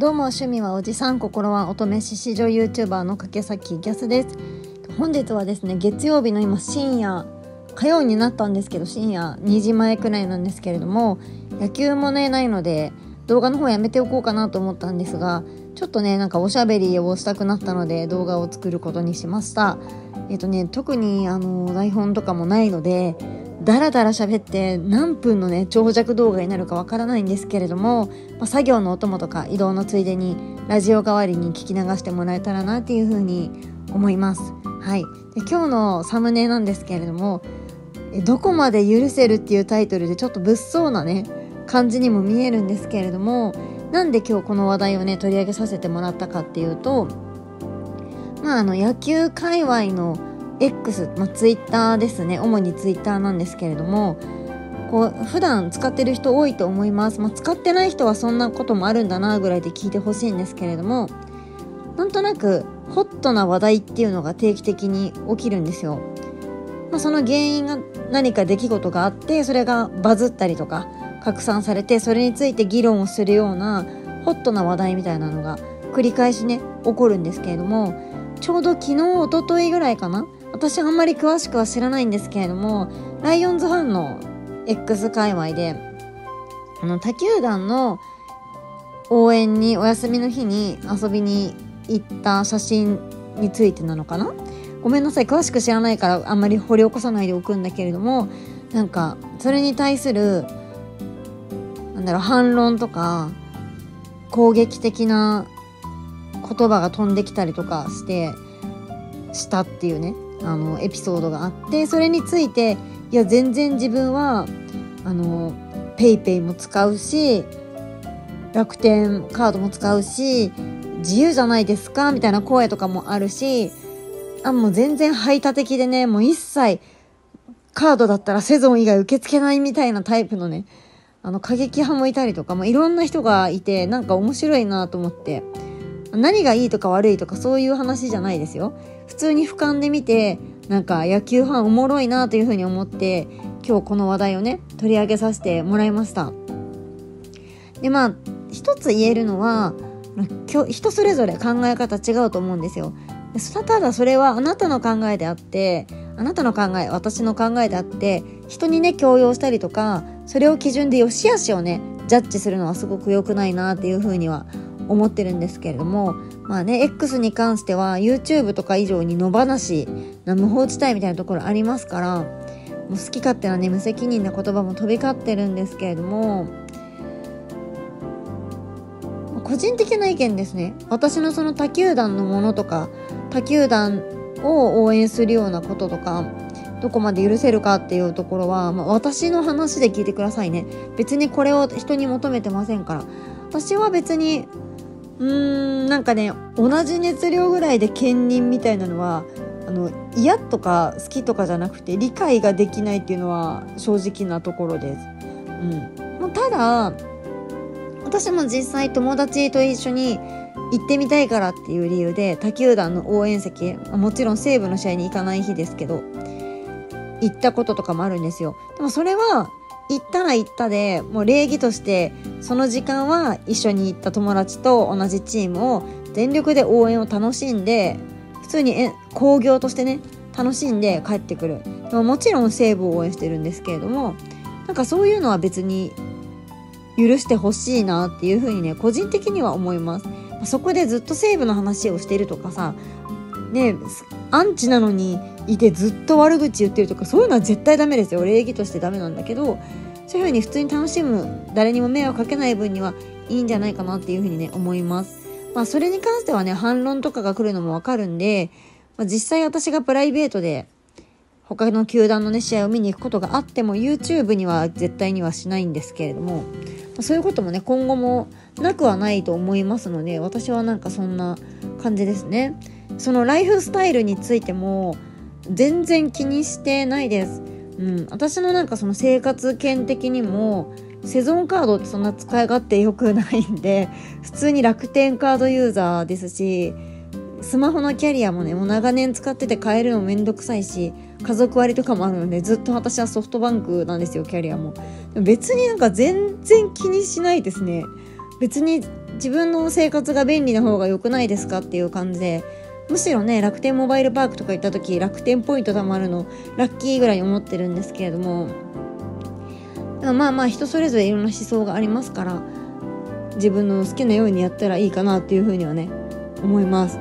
どうも趣味はおじさん心は乙女獅子女 YouTuber の掛崎ギャスです。本日はですね月曜日の今深夜火曜になったんですけど深夜2時前くらいなんですけれども野球もねないので動画の方やめておこうかなと思ったんですがちょっとねなんかおしゃべりをしたくなったので動画を作ることにしました。えっ、とね特にあの台本とかもないのでだらだら喋って何分のね長尺動画になるかわからないんですけれども、まあ、作業のお供とか移動のついでにラジオ代わりに聞き流してもらえたらなっていうふうに思います。はい、で今日のサムネなんですけれども「どこまで許せる」っていうタイトルでちょっと物騒なね感じにも見えるんですけれどもなんで今日この話題をね取り上げさせてもらったかっていうとまああの野球界隈の X、まあ、ツイッターですね。主にツイッターなんですけれどもこう普段使ってる人多いと思います、まあ、使ってない人はそんなこともあるんだなぐらいで聞いてほしいんですけれどもなんとなくホットな話題っていうのが定期的に起きるんですよ、まあ、その原因が何か出来事があってそれがバズったりとか拡散されてそれについて議論をするようなホットな話題みたいなのが繰り返しね起こるんですけれどもちょうど昨日おとといぐらいかな私あんまり詳しくは知らないんですけれどもライオンズファンの X 界隈であの他球団の応援にお休みの日に遊びに行った写真についてなのかな？ごめんなさい。詳しく知らないからあんまり掘り起こさないでおくんだけれどもなんかそれに対するなんだろう反論とか攻撃的な言葉が飛んできたりとかしてしたっていうね。あのエピソードがあってそれについていや全然自分はあの PayPay も使うし楽天カードも使うし自由じゃないですかみたいな声とかもあるしあもう全然排他的でねもう一切カードだったらセゾン以外受け付けないみたいなタイプのねあの過激派もいたりとかもいろんな人がいてなんか面白いなと思って何がいいとか悪いとかそういう話じゃないですよ。普通に俯瞰で見てなんか野球ファンおもろいなというふうに思って今日この話題をね取り上げさせてもらいました。でまあ一つ言えるのは人それぞれ考え方違うと思うんですよ。ただそれはあなたの考えであってあなたの考え私の考えであって人にね強要したりとかそれを基準で良し悪しをねジャッジするのはすごく良くないなっていうふうには思ってるんですけれどもまあね X に関しては YouTube とか以上に野放し無法地帯みたいなところありますからもう好き勝手なね無責任な言葉も飛び交ってるんですけれども個人的な意見ですね。私のその他球団のものとか他球団を応援するようなこととかどこまで許せるかっていうところは、まあ、私の話で聞いてくださいね。別にこれを人に求めてませんから。私は別にうーん。なんかね同じ熱量ぐらいで兼任みたいなのはあの嫌とか好きとかじゃなくて理解ができないっていうのは正直なところです。うん、ただ私も実際友達と一緒に行ってみたいからっていう理由で他球団の応援席もちろん西武の試合に行かない日ですけど行ったこととかもあるんですよ。でもそれは行ったら行ったでもう礼儀としてその時間は一緒に行った友達と同じチームを全力で応援を楽しんで普通に興行としてね楽しんで帰ってくる。でもちろん西武を応援してるんですけれどもなんかそういうのは別に許してほしいなっていうふうにね個人的には思います。そこでずっと西武の話をしてるとかさねアンチなのにいてずっと悪口言ってるとかそういうのは絶対ダメですよ。礼儀としてダメなんだけどそういう風に普通に楽しむ誰にも迷惑かけない分にはいいんじゃないかなっていう風にね思います。まあそれに関してはね反論とかが来るのもわかるんで、まあ、実際私がプライベートで他の球団のね試合を見に行くことがあっても YouTube には絶対にはしないんですけれども、そういうこともね今後もなくはないと思いますので私はなんかそんな感じですね。そのライフスタイルについても全然気にしてないです。うん、私のなんかその生活圏的にもセゾンカードってそんな使い勝手良くないんで普通に楽天カードユーザーですしスマホのキャリアもねもう長年使ってて変えるのめんどくさいし家族割とかもあるのでずっと私はソフトバンクなんですよキャリアも。別になんか全然気にしないですね。別に自分の生活が便利な方が良くないですかっていう感じでむしろね楽天モバイルパークとか行った時楽天ポイント貯まるのラッキーぐらいに思ってるんですけれどもまあまあ人それぞれいろんな思想がありますから自分の好きなようにやったらいいかなっていうふうにはね思います。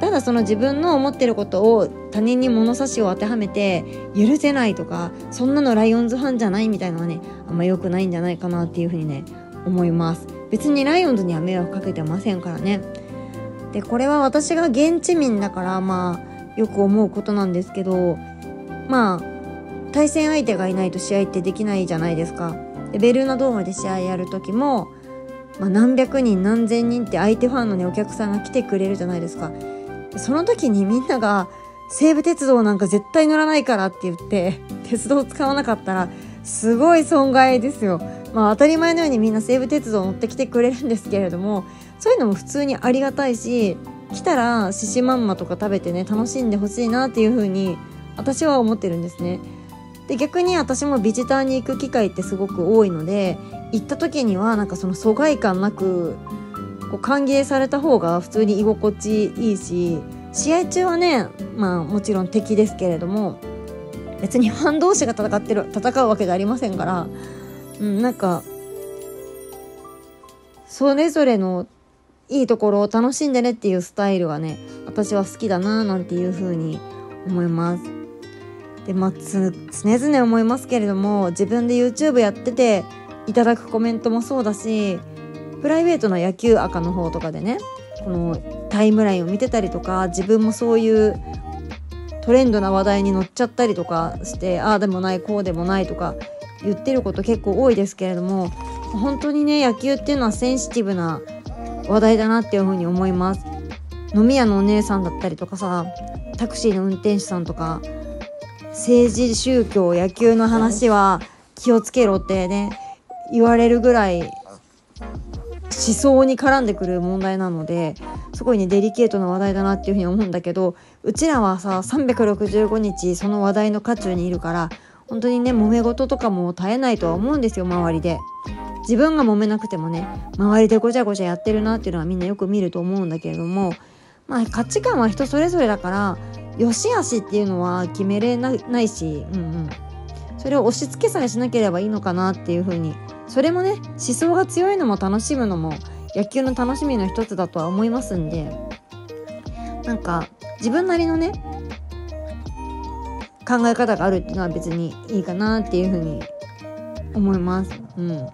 ただその自分の思ってることを他人に物差しを当てはめて許せないとかそんなのライオンズファンじゃないみたいなのはねあんま良くないんじゃないかなっていうふうにね思います。別にライオンズには迷惑かけてませんからね。でこれは私が現地民だからまあよく思うことなんですけどまあ対戦相手がいないと試合ってできないじゃないですかでベルーナドームで試合やる時も、まあ、何百人何千人って相手ファンのねお客さんが来てくれるじゃないですかその時にみんなが西武鉄道なんか絶対乗らないからって言って 鉄道使わなかったらすごい損害ですよ。まあ当たり前のようにみんな西武鉄道乗ってきてくれるんですけれどもそういうのも普通にありがたいし来たら獅子まんまとか食べてね楽しんでほしいなっていう風に私は思ってるんですね。で逆に私もビジターに行く機会ってすごく多いので行った時にはなんかその疎外感なくこう歓迎された方が普通に居心地いいし試合中はねまあもちろん敵ですけれども別にファン同士が戦ってる戦うわけじゃありませんから、うん、なんかそれぞれのいいところを楽しんでねっていうスタイルはね私は好きだななんていうふうに思います。でまあ常々思いますけれども自分で YouTube やってていただくコメントもそうだしプライベートな野球赤の方とかでねこのタイムラインを見てたりとか自分もそういうトレンドな話題に乗っちゃったりとかしてああでもないこうでもないとか言ってること結構多いですけれども本当にね野球っていうのはセンシティブな話題だなっていうふうに思います飲み屋のお姉さんだったりとかさタクシーの運転手さんとか政治宗教野球の話は気をつけろってね言われるぐらい思想に絡んでくる問題なのですごいねデリケートな話題だなっていうふうに思うんだけどうちらはさ365日その話題の渦中にいるから本当にね揉め事とかも絶えないとは思うんですよ周りで。自分が揉めなくてもね周りでごちゃごちゃやってるなっていうのはみんなよく見ると思うんだけれどもまあ価値観は人それぞれだから良し悪しっていうのは決めれないし、うんうん、それを押し付けさえしなければいいのかなっていうふうに。それもね思想が強いのも楽しむのも野球の楽しみの一つだとは思いますんでなんか自分なりのね考え方があるっていうのは別にいいかなっていうふうに思います。うん、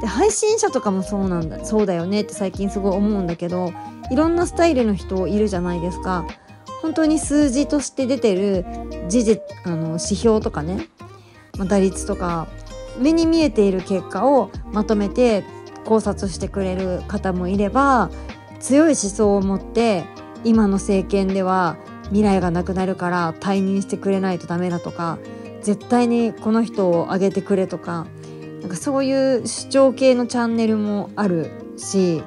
で配信者とかもそうなんだそうだよねって最近すごい思うんだけどいろんなスタイルの人いるじゃないですか。本当に数字として出てる事実あの指標とかね、まあ、打率とか目に見えている結果をまとめて考察してくれる方もいれば強い思想を持って今の政権では未来がなくなるから退任してくれないとダメだとか絶対にこの人を挙げてくれとかなんかそういう主張系のチャンネルもあるし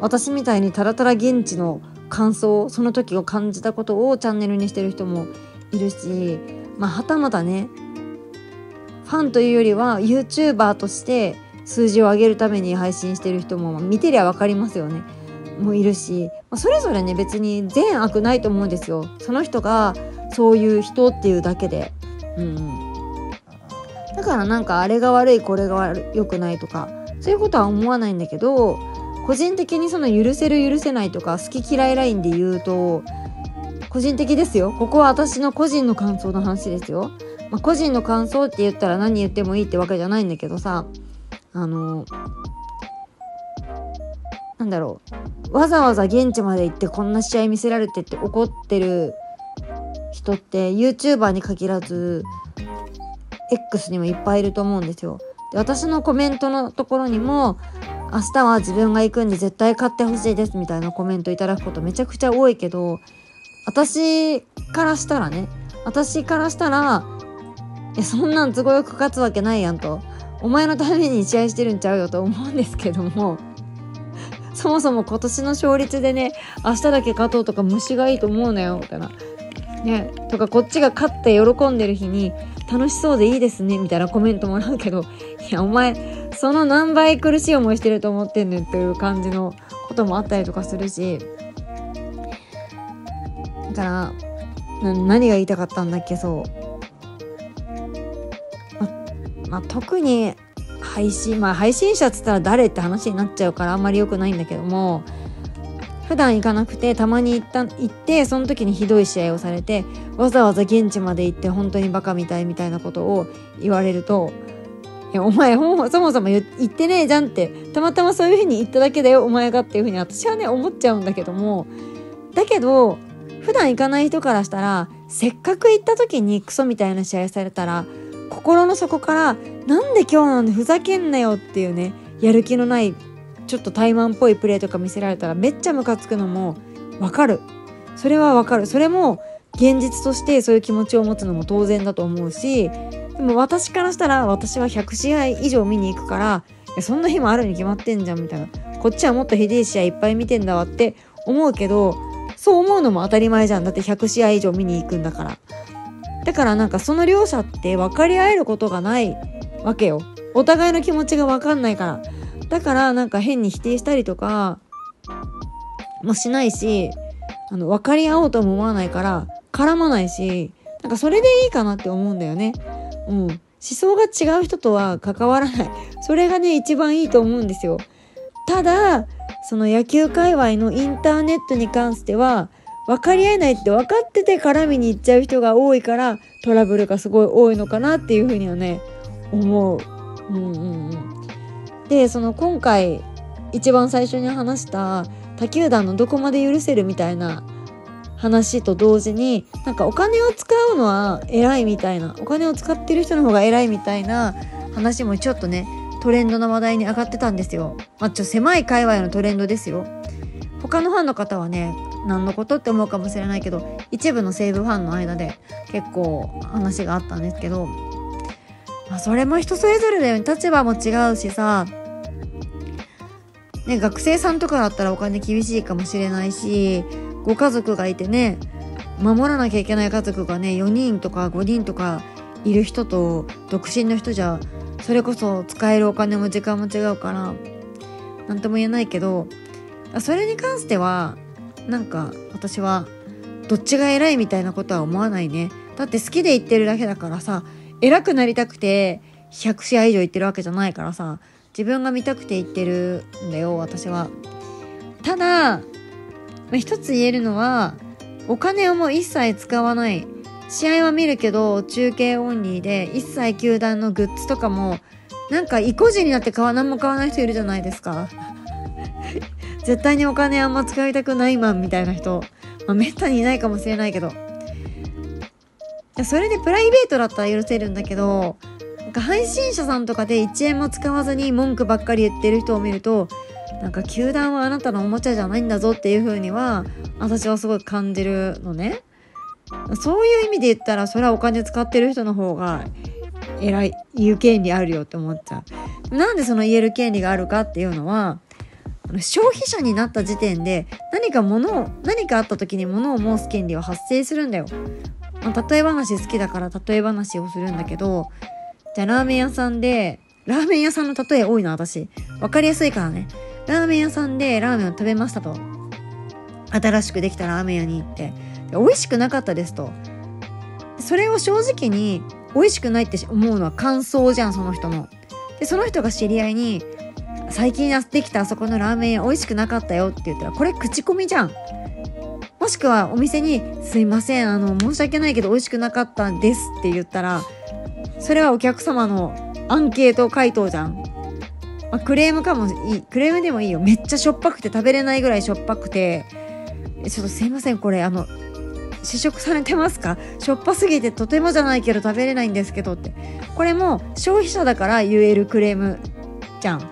私みたいにたらたら現地の感想その時を感じたことをチャンネルにしてる人もいるしまあはたまたねファンというよりは YouTuber として数字を上げるために配信してる人も見てりゃ分かりますよね。もいるし、まあ、それぞれね別に善悪ないと思うんですよ。その人がそういう人っていうだけで。うん、だからなんかあれが悪いこれが良くないとかそういうことは思わないんだけど個人的にその許せる許せないとか好き嫌いラインで言うと個人的ですよ。ここは私の個人の感想の話ですよ。まあ、個人の感想って言ったら何言ってもいいってわけじゃないんだけどさあのなんだろう。わざわざ現地まで行ってこんな試合見せられてって怒ってる人って YouTuber に限らず X にもいっぱいいると思うんですよ。で私のコメントのところにも明日は自分が行くんで絶対買ってほしいですみたいなコメントいただくことめちゃくちゃ多いけど私からしたらね私からしたらやそんなん都合よく勝つわけないやんとお前のために試合してるんちゃうよと思うんですけどもそもそも今年の勝率でね明日だけ勝とうとか虫がいいと思うなよみたいな。ね、とかこっちが勝って喜んでる日に楽しそうでいいですねみたいなコメントもらうけどいやお前その何倍苦しい思いしてると思ってんねんっていう感じのこともあったりとかするしだから何が言いたかったんだっけそう。ままあ、特に配信まあ配信者っつったら誰って話になっちゃうからあんまり良くないんだけども普段行かなくてたまに行った行ってその時にひどい試合をされてわざわざ現地まで行って本当にバカみたいみたいなことを言われると「いやお前そもそも言ってねえじゃん」ってたまたまそういうふうに言っただけだよお前がっていうふうに私はね思っちゃうんだけどもだけど普段行かない人からしたらせっかく行った時にクソみたいな試合されたら心の底から「なんで今日なんでふざけんなよ」っていうねやる気のないちょっと怠慢っぽいプレーとか見せられたらめっちゃムカつくのもわかる。それはわかる。それも現実としてそういう気持ちを持つのも当然だと思うしでも私からしたら私は100試合以上見に行くからそんな日もあるに決まってんじゃんみたいな。こっちはもっとひでえ試合いっぱい見てんだわって思うけどそう思うのも当たり前じゃん。だって100試合以上見に行くんだから。だからなんかその両者って分かり合えることがないわけよ。お互いの気持ちが分かんないから。だからなんか変に否定したりとかもしないしあの分かり合おうとも思わないから絡まないしなんかそれでいいかなって思うんだよね。うん、思想が違う人とは関わらないそれがね一番いいと思うんですよ。ただその野球界隈のインターネットに関しては分かり合えないって分かってて絡みに行っちゃう人が多いからトラブルがすごい多いのかなっていうふうにはね思う。うんうんうんでその今回一番最初に話した他球団のどこまで許せるみたいな話と同時になんかお金を使うのは偉いみたいなお金を使ってる人の方が偉いみたいな話もちょっとねトレンドの話題に上がってたんですよ。まあ、ちょ狭い界隈のトレンドですよ。他のファンの方はね何のことって思うかもしれないけど一部の西武ファンの間で結構話があったんですけどまあ、それも人それぞれだよね。立場も違うしさ。ね学生さんとかだったらお金厳しいかもしれないしご家族がいてね守らなきゃいけない家族がね4人とか5人とかいる人と独身の人じゃそれこそ使えるお金も時間も違うから何とも言えないけどそれに関してはなんか私はどっちが偉いみたいなことは思わないね。だって好きで言ってるだけだからさ偉くなりたくて100試合以上行ってるわけじゃないからさ自分が見たくて行ってるんだよ私は。ただ一つ言えるのはお金をもう一切使わない。試合は見るけど中継オンリーで一切球団のグッズとかもなんか意固地になって買わ何も買わない人いるじゃないですか。絶対にお金あんま使いたくないマンみたいな人、まあ、めったにいないかもしれないけど。それでプライベートだったら許せるんだけどなんか配信者さんとかで1円も使わずに文句ばっかり言ってる人を見るとなんか球団はあなたのおもちゃじゃないんだぞっていう風には私はすごい感じるのね。そういう意味で言ったらそれはお金使ってる人の方が偉い言う権利あるよって思っちゃう。なんでその言える権利があるかっていうのは消費者になった時点で何か物を何かあった時に物を申す権利は発生するんだよ。ま、例え話好きだから例え話をするんだけど、じゃあラーメン屋さんで、ラーメン屋さんの例え多いな、私。わかりやすいからね。ラーメン屋さんでラーメンを食べましたと。新しくできたラーメン屋に行って。美味しくなかったですと。それを正直に美味しくないって思うのは感想じゃん、その人の。で、その人が知り合いに、最近やってきたあそこのラーメン屋美味しくなかったよって言ったら、これ口コミじゃん。もしくはお店に「すいませんあの申し訳ないけど美味しくなかったんです」って言ったらそれはお客様のアンケート回答じゃん。まあ、クレームかもいいクレームでもいいよ。めっちゃしょっぱくて食べれないぐらいしょっぱくて。ちょっとすいませんこれあの試食されてますか？しょっぱすぎてとてもじゃないけど食べれないんですけどって。これも消費者だから言えるクレームじゃん。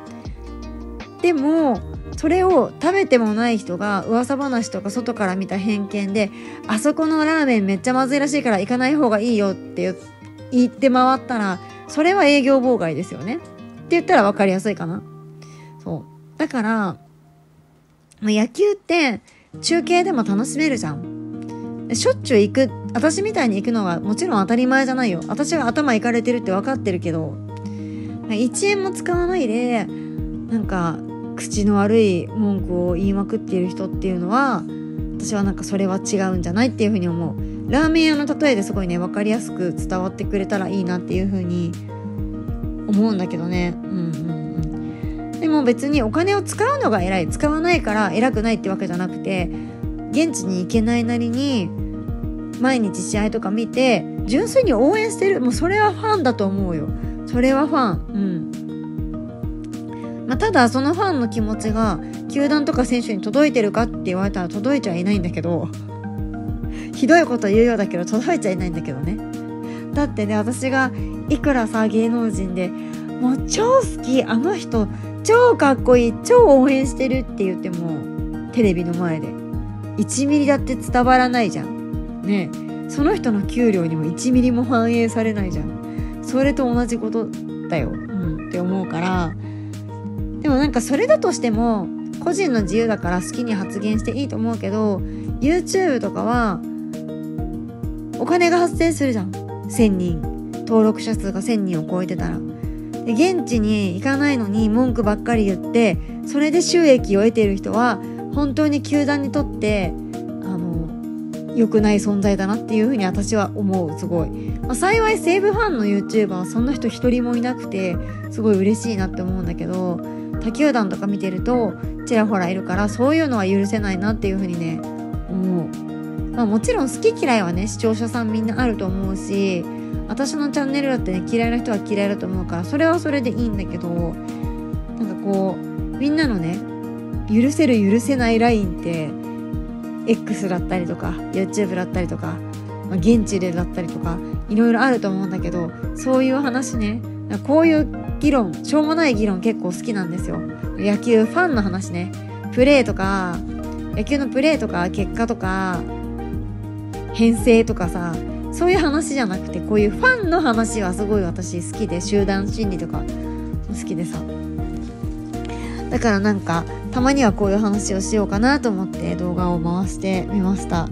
でもそれを食べてもない人が噂話とか外から見た偏見であそこのラーメンめっちゃまずいらしいから行かない方がいいよって言って回ったらそれは営業妨害ですよね。って言ったら分かりやすいかな。そう。だから野球って中継でも楽しめるじゃん。しょっちゅう行く。私みたいに行くのはもちろん当たり前じゃないよ。私が頭いかれてるって分かってるけど1円も使わないでなんか口の悪い文句を言いまくっている人っていうのは私はなんかそれは違うんじゃないっていうふうに思う。ラーメン屋の例えですごいね分かりやすく伝わってくれたらいいなっていうふうに思うんだけどね。うんうんうん。でも別にお金を使うのが偉い。使わないから偉くないってわけじゃなくて現地に行けないなりに毎日試合とか見て純粋に応援してる。もうそれはファンだと思うよ。それはファン。うん。まあ、ただそのファンの気持ちが球団とか選手に届いてるかって言われたら届いちゃいないんだけど ひどいこと言うようだけど届いちゃいないんだけどね。だってね私がいくらさ芸能人でもう超好きあの人超かっこいい超応援してるって言ってもテレビの前で1ミリだって伝わらないじゃん。ね。その人の給料にも1ミリも反映されないじゃん。それと同じことだよ、うん、って思うからでもなんかそれだとしても個人の自由だから好きに発言していいと思うけど YouTube とかはお金が発生するじゃん。1000人。登録者数が1000人を超えてたら。で現地に行かないのに文句ばっかり言ってそれで収益を得ている人は本当に球団にとって良くない存在だなっていうふうに私は思う。すごい、まあ、幸い西武ファンの YouTuber はそんな人一人もいなくてすごい嬉しいなって思うんだけど他球団とか見てるとちらほらいるからそういうのは許せないなっていうふうにね思う、まあ、もちろん好き嫌いはね視聴者さんみんなあると思うし私のチャンネルだってね嫌いな人は嫌いだと思うからそれはそれでいいんだけどなんかこうみんなのね許せる許せないラインって X だったりとか YouTube だったりとか、まあ、現地でだったりとかいろいろあると思うんだけどそういう話ねこういう議論しょうもない議論結構好きなんですよ。野球ファンの話ね。プレーとか野球のプレーとか結果とか編成とかさそういう話じゃなくてこういうファンの話はすごい私好きで集団心理とか好きでさ。だからなんかたまにはこういう話をしようかなと思って動画を回してみました。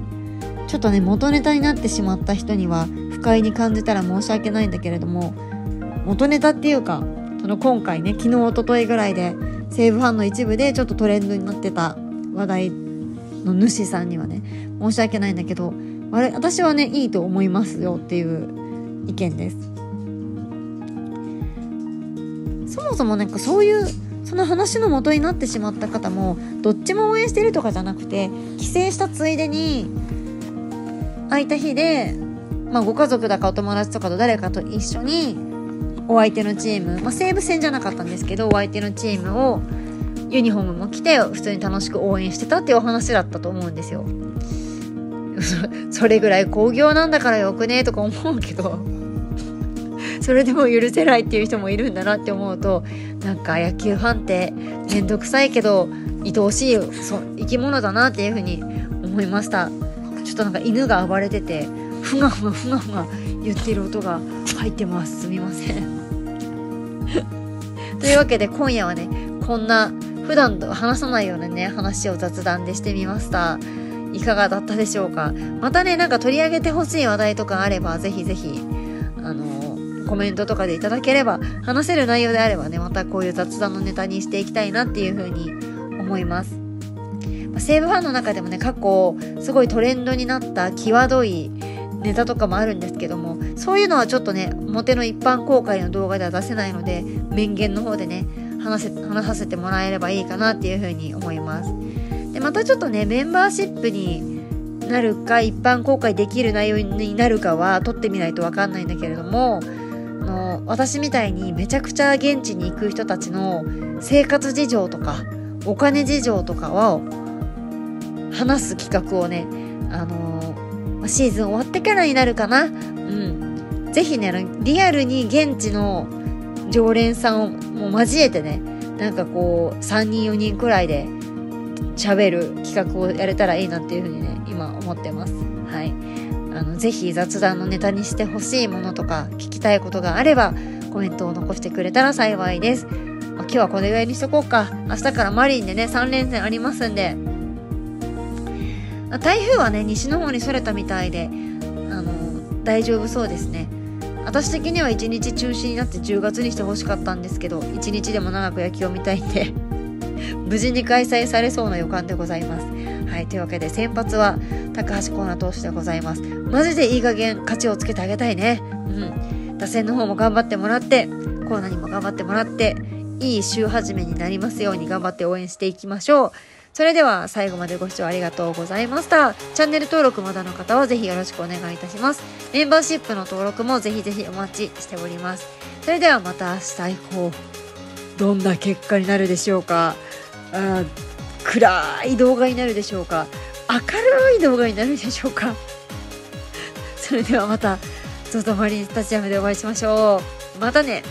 ちょっとね元ネタになってしまった人には不快に感じたら申し訳ないんだけれども元ネタっていうかその今回ね昨日おとといぐらいで西武ファンの一部でちょっとトレンドになってた話題の主さんにはね申し訳ないんだけど私はねいいと思いますよっていう意見です。そもそもなんかそういうその話の元になってしまった方もどっちも応援してるとかじゃなくて帰省したついでに空いた日で、まあ、ご家族だかお友達とかと誰かと一緒にお相手のチーム、まあ、西武戦じゃなかったんですけどお相手のチームをユニフォームも着て普通に楽しく応援してたっていうお話だったと思うんですよ。それぐらい興行なんだからよくねとか思うけどそれでも許せないっていう人もいるんだなって思うとなんか野球ファンって面倒くさいけど愛おしいそ生き物だなっていうふうに思いました。ちょっとなんか犬が暴れててふがふがふがふが言ってる音が入ってます。すみません。というわけで今夜はねこんな普段と話さないようなね話を雑談でしてみました。いかがだったでしょうか？またねなんか取り上げてほしい話題とかあればぜひぜひあのコメントとかでいただければ話せる内容であればねまたこういう雑談のネタにしていきたいなっていうふうに思います。西武ファンの中でもね過去すごいトレンドになった際どいネタとかもあるんですけどもそういうのはちょっとね表の一般公開の動画では出せないので面言の方でね話せ話させてもらえればいいかなっていうふうに思います。でまたちょっとねメンバーシップになるか一般公開できる内容になるかは撮ってみないと分かんないんだけれども私みたいにめちゃくちゃ現地に行く人たちの生活事情とかお金事情とかを話す企画をね、あのー、シーズン終わってからになるかな。うん。ぜひね、リアルに現地の常連さんをも交えてね、なんかこう、3人4人くらいで喋る企画をやれたらいいなっていうふうにね、今思ってます。はい。あのぜひ雑談のネタにしてほしいものとか聞きたいことがあればコメントを残してくれたら幸いです。ま、今日はこれぐらいにしとこうか。明日からマリンでね、3連戦ありますんで。台風はね、西の方にそれたみたいで、あの、大丈夫そうですね。私的には1日中止になって10月にしてほしかったんですけど、1日でも長く野球を見たいんで無事に開催されそうな予感でございますはいというわけで先発は高橋光成投手でございますマジでいい加減勝ちをつけてあげたいねうん打線の方も頑張ってもらってコーナーにも頑張ってもらっていい週始めになりますように頑張って応援していきましょうそれでは最後までご視聴ありがとうございました。チャンネル登録まだの方はぜひよろしくお願いいたします。メンバーシップの登録もぜひぜひお待ちしております。それではまた明日以降、どんな結果になるでしょうか。暗い動画になるでしょうか？明るい動画になるでしょうか？それではまた、ゾゾマリンスタジアムでお会いしましょう。またね。